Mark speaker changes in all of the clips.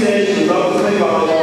Speaker 1: inédito.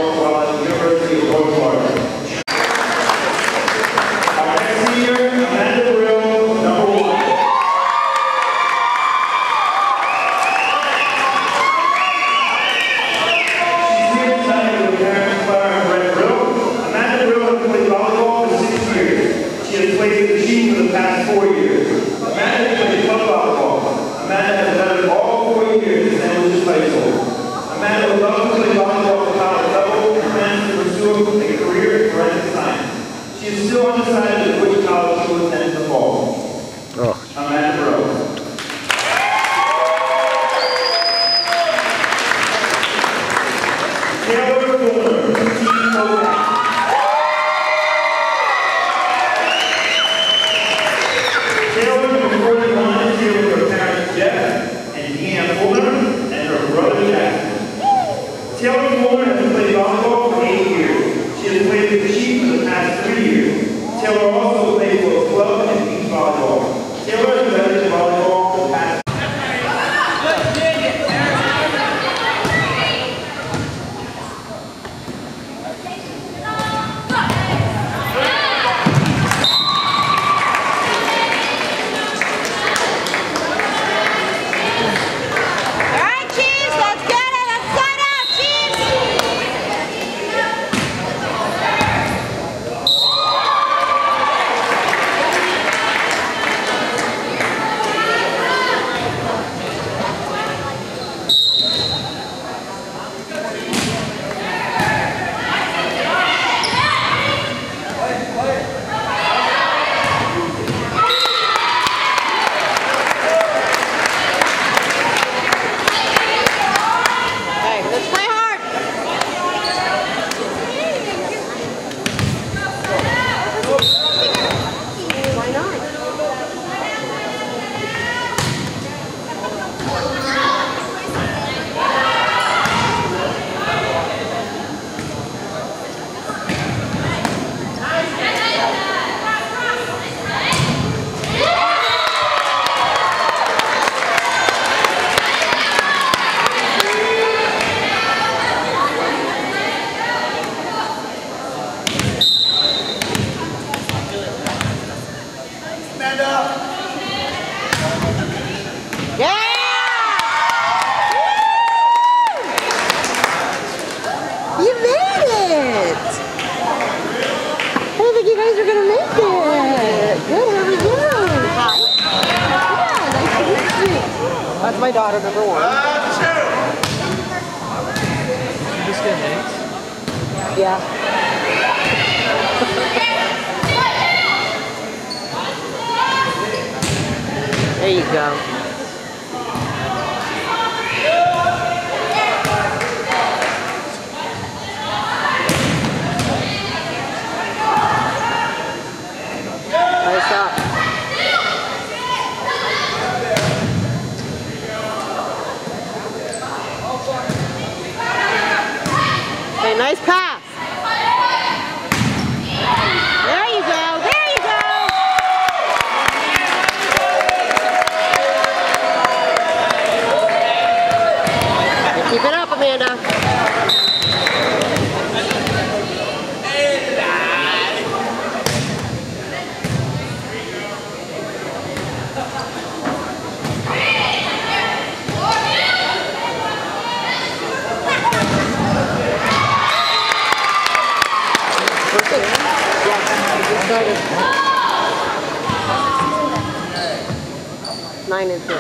Speaker 1: Nine and three.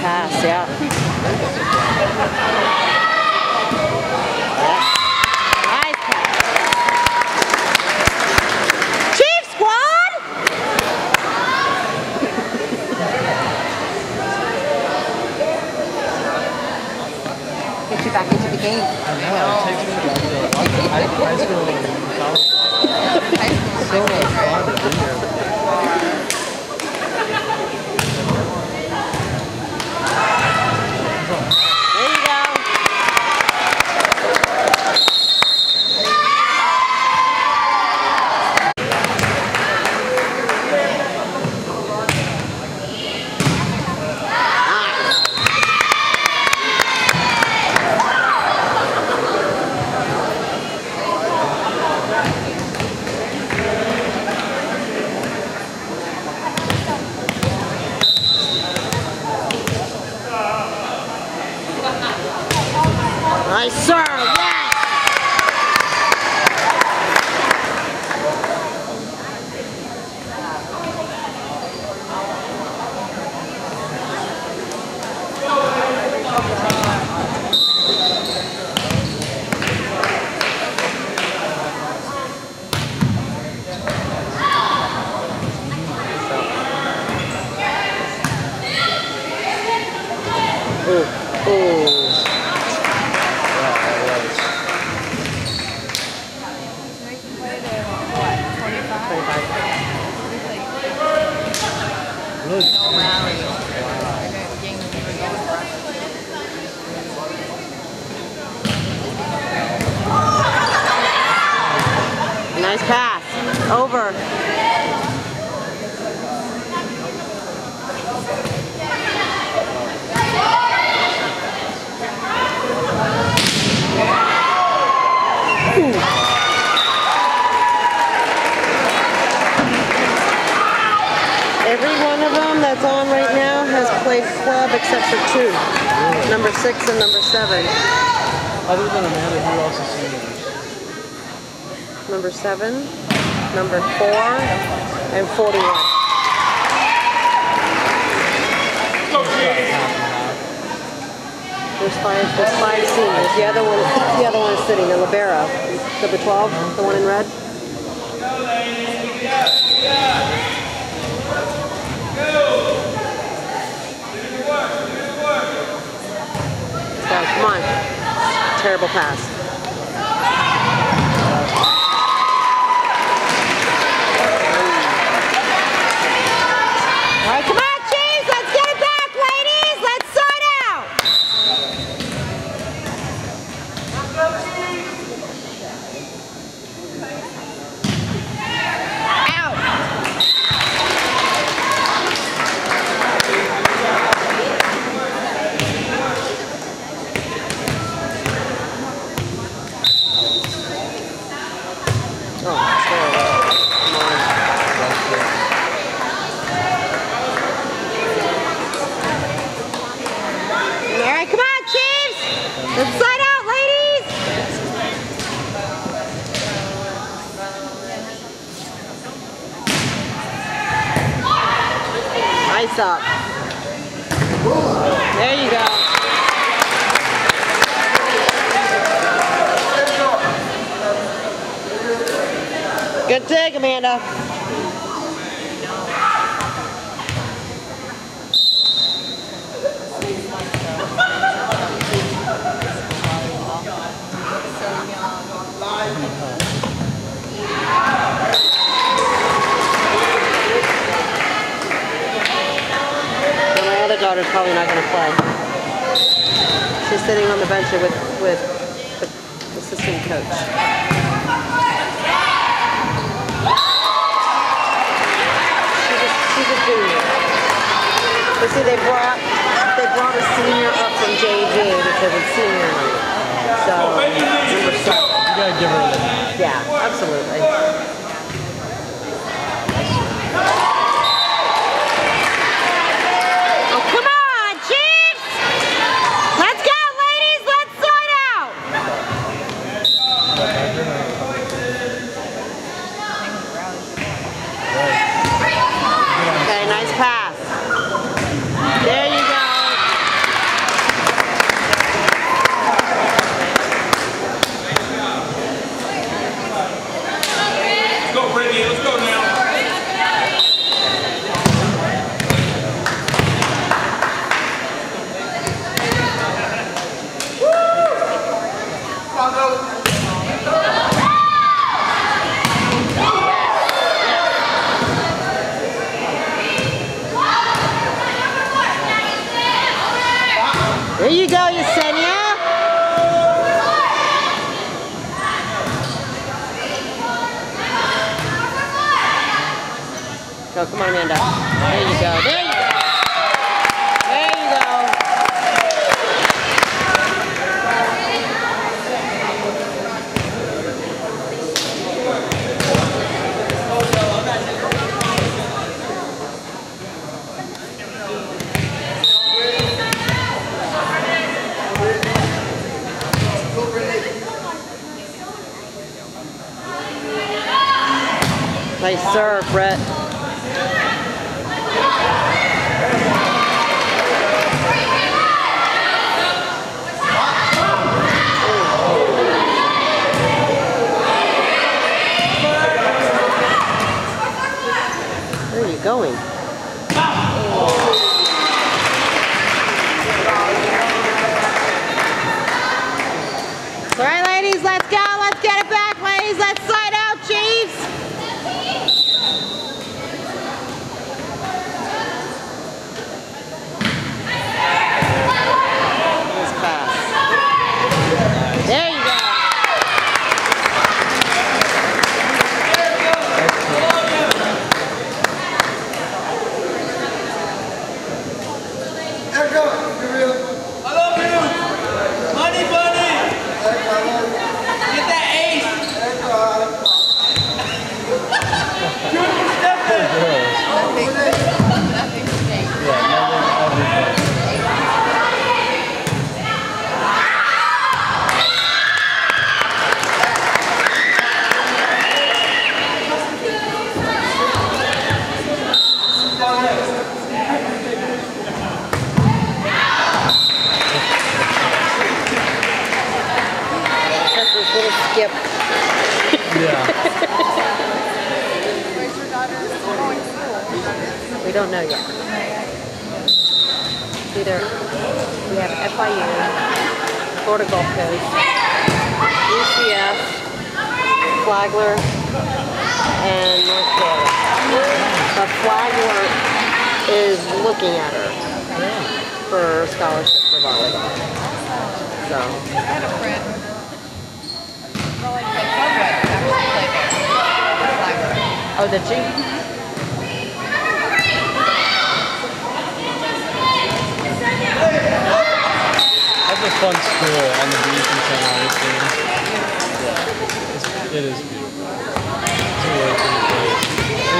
Speaker 1: Pass, yeah. Nice pass. Chief squad!
Speaker 2: game.
Speaker 3: I know, it takes me back to like, high, school
Speaker 2: Ooh, ooh.
Speaker 3: Yeah, that was. Really
Speaker 2: Nice pass. Over. Every one of them that's on right now has played club except for two. Number six and number seven.
Speaker 3: Other than Amanda, who else is seniors?
Speaker 2: Number seven, number four, and 41.
Speaker 3: About half and half.
Speaker 2: There's five, there's five seniors. The other one, the other one is sitting, the libero. Number 12, the one in red. Come on. Terrible pass. All right, come on, Chiefs. Let's get it back, ladies. Let's side out. Out. Oh, terrible. Come on.
Speaker 3: That's it.
Speaker 2: All right, come on, Chiefs. Let's side out, ladies. Up. There you go. Good dig, Amanda. Probably not going to play. She's sitting on the bench with with the assistant coach. She's a, junior. But see, they brought they brought a senior up from JV because it's senior night. So number seven.
Speaker 3: You gotta give her the
Speaker 2: Yeah, absolutely. Nice sir, Brett. Where are you going? scholarship for volleyball. So. Oh, did she?
Speaker 3: That's a fun school on the beach in St. Yeah, it's, beautiful. It's, really,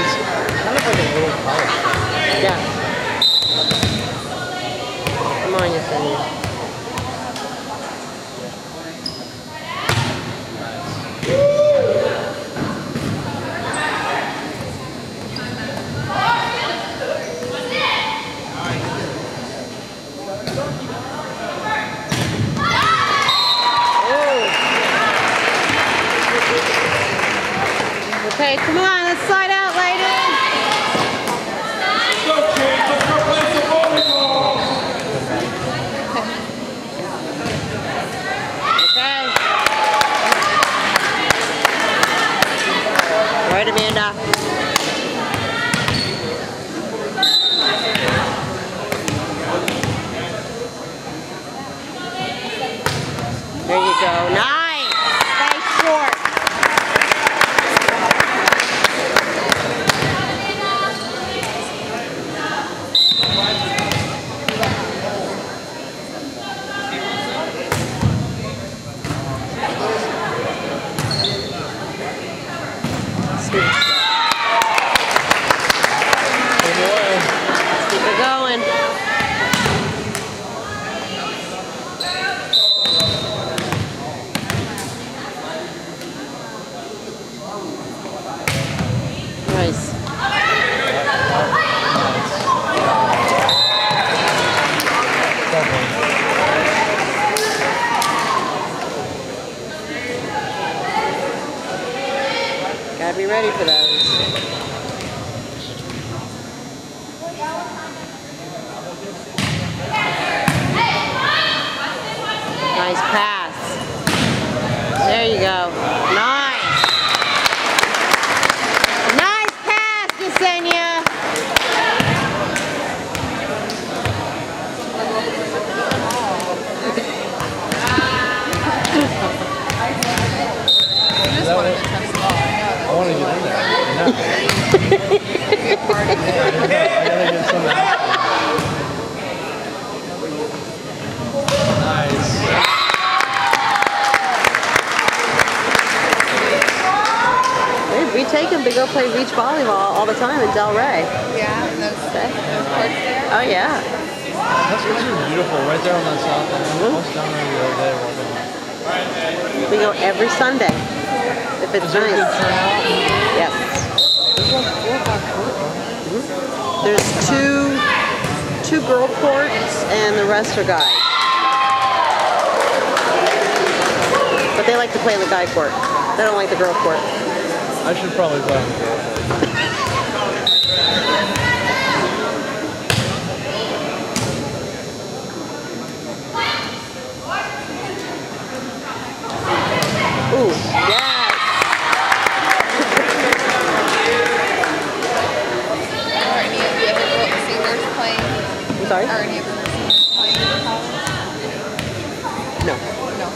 Speaker 3: it's kind of like a little college.
Speaker 2: Yeah. Okay, come on. Play beach volleyball all the time in Delray.
Speaker 4: Yeah, and those, those courts there.
Speaker 2: Oh yeah.
Speaker 3: That's what's beautiful, right there on that south end. Mm-hmm. I was down there the other day walking.
Speaker 2: We go every Sunday. If it's
Speaker 3: Is there a good
Speaker 2: nice. Yes.
Speaker 3: There's like four or five courts.
Speaker 2: There's two two girl courts and the rest are guys. But they like to play in the guy court. They don't like the girl court.
Speaker 3: I should probably play on the girl court.
Speaker 2: Ooh, yes.
Speaker 4: Are any of the other singers playing?
Speaker 2: I'm sorry?
Speaker 4: Are any of the singers playing in college?
Speaker 2: No.
Speaker 4: No.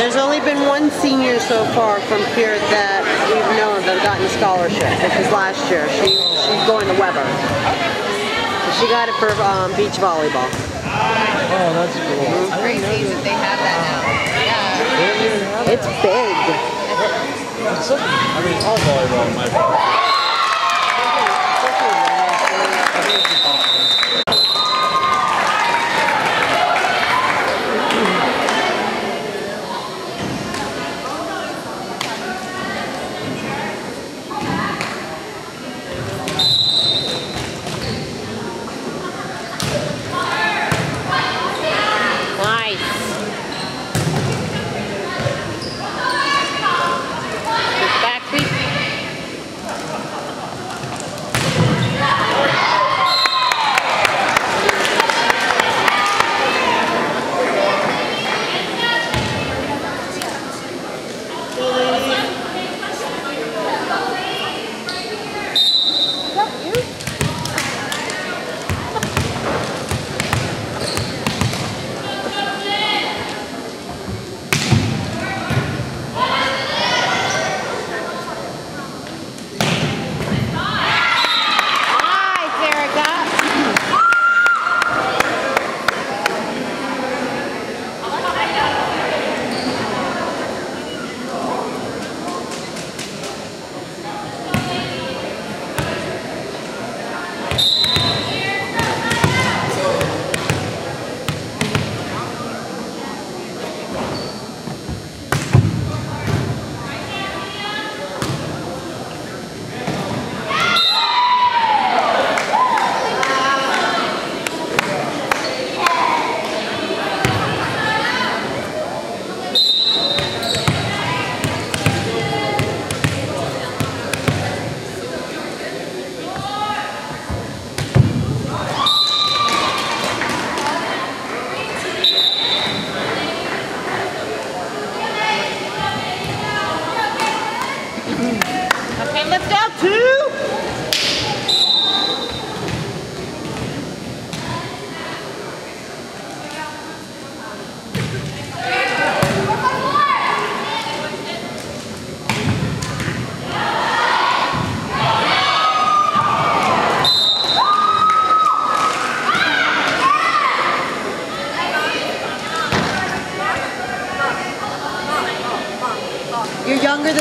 Speaker 2: There's only been one senior so far from here that we've known that gotten a scholarship, which was last year. She she's going to Weber. So she got it for um, beach volleyball.
Speaker 3: Oh, that's cool. I didn't
Speaker 4: Crazy that they have that now. Yeah.
Speaker 3: They didn't even have
Speaker 2: It's big.
Speaker 3: It's such, I mean, all volleyball in my opinion.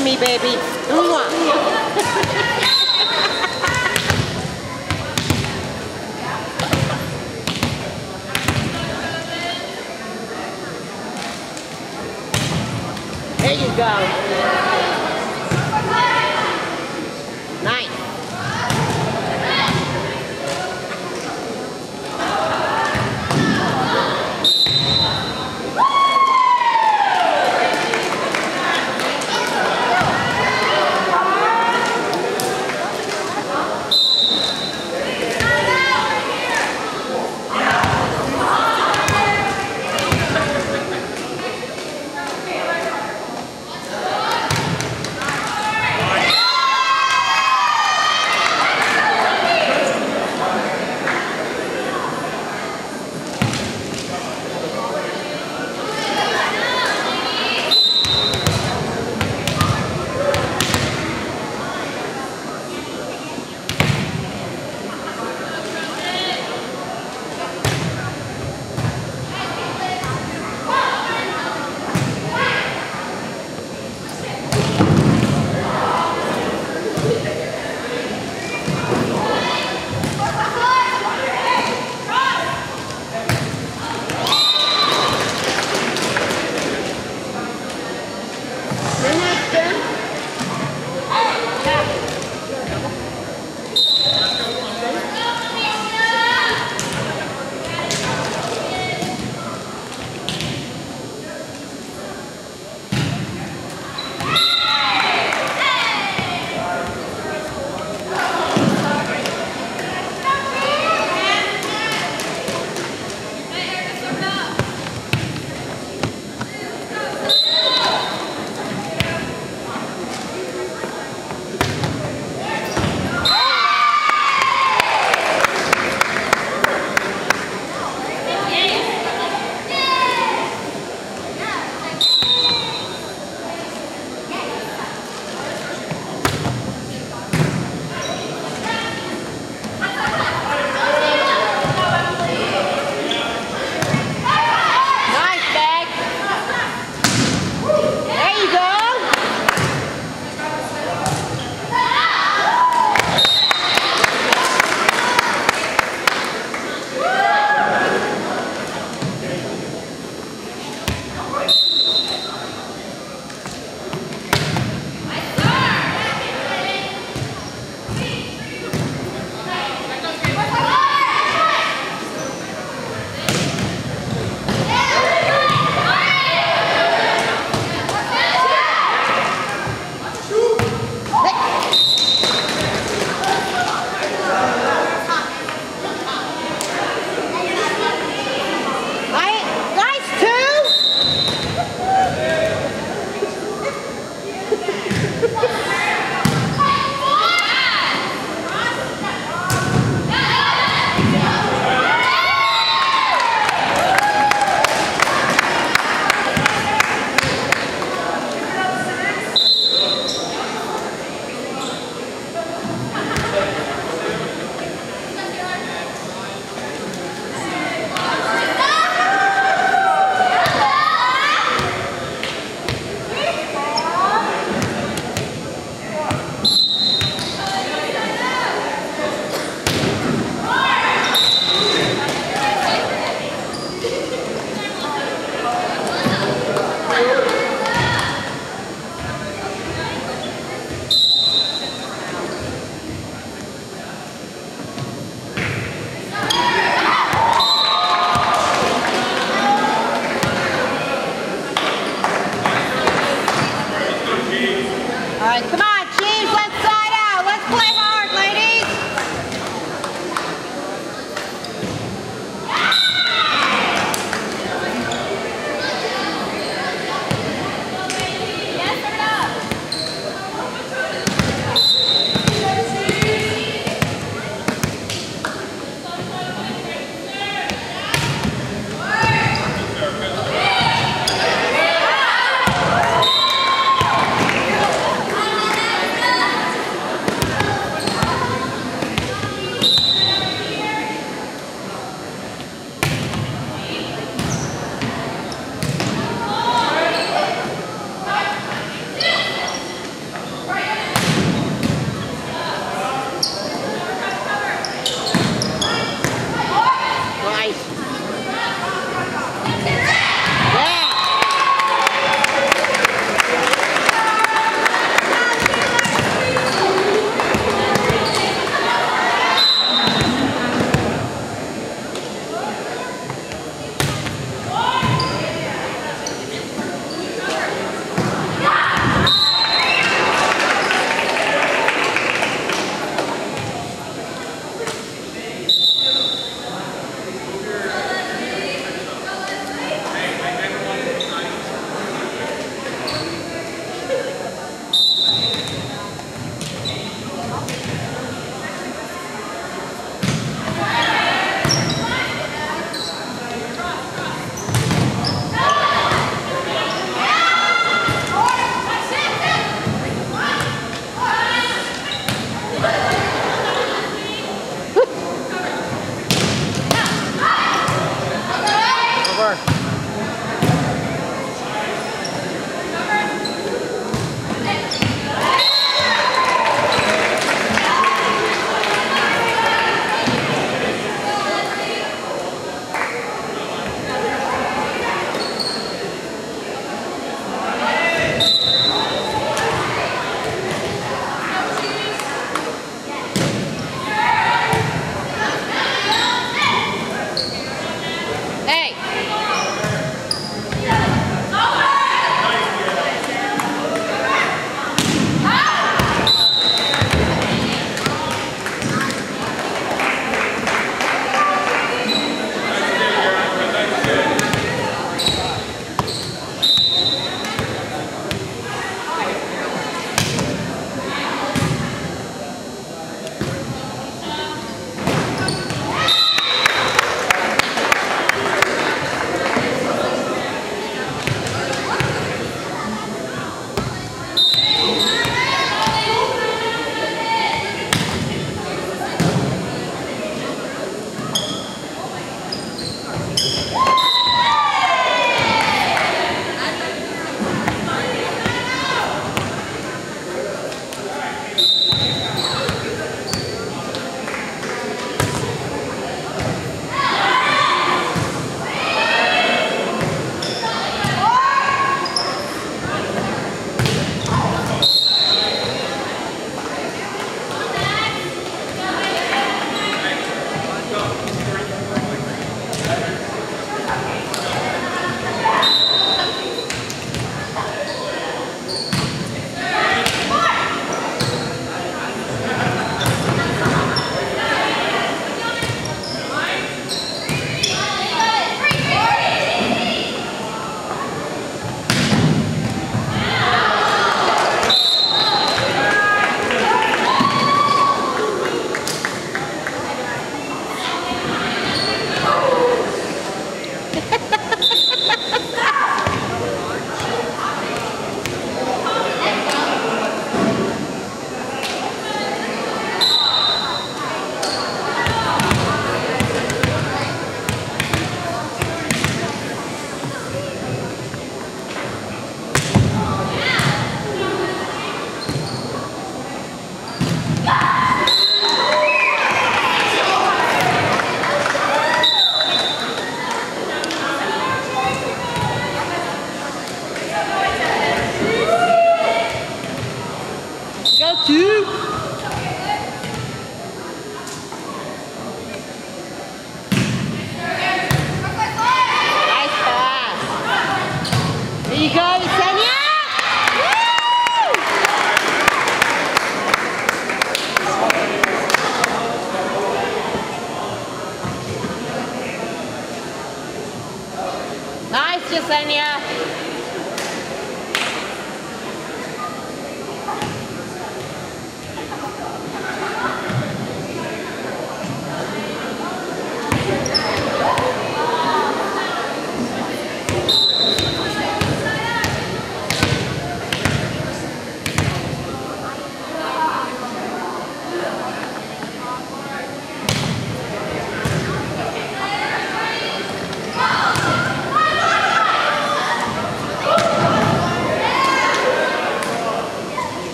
Speaker 2: Me, baby. Mwah.